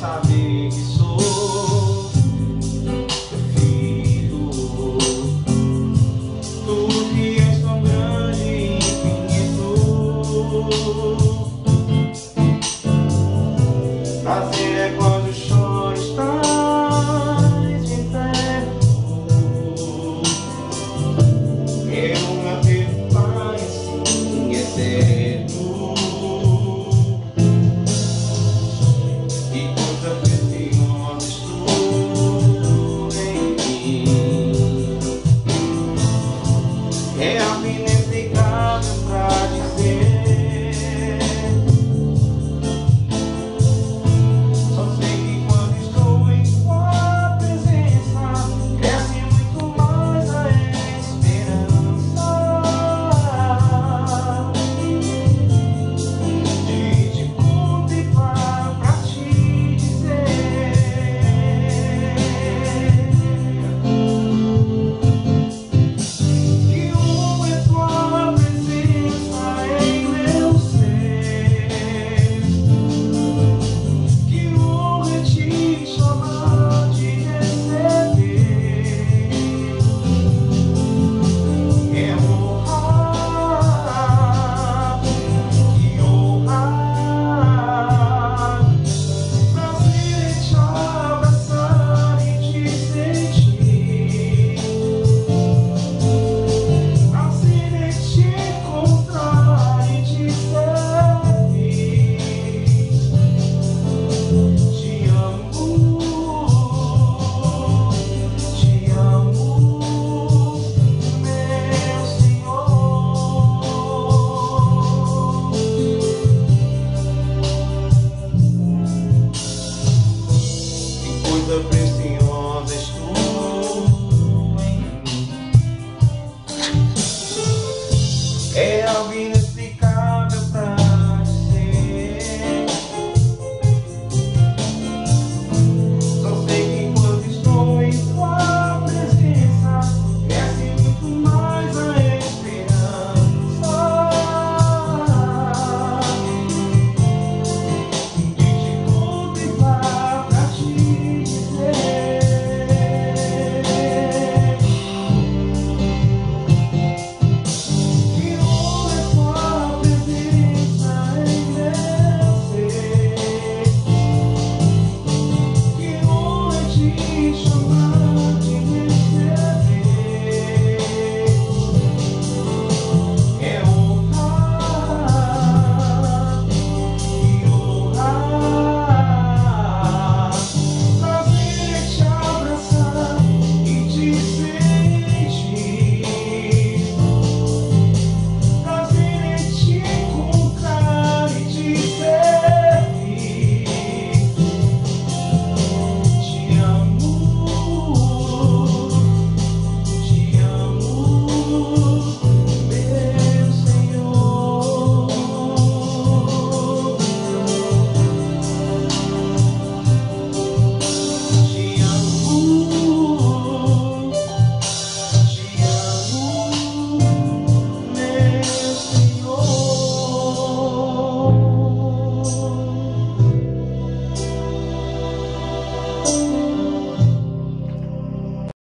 saber que sou filho. Tu que és tão grande e infinito. Prazer é quando the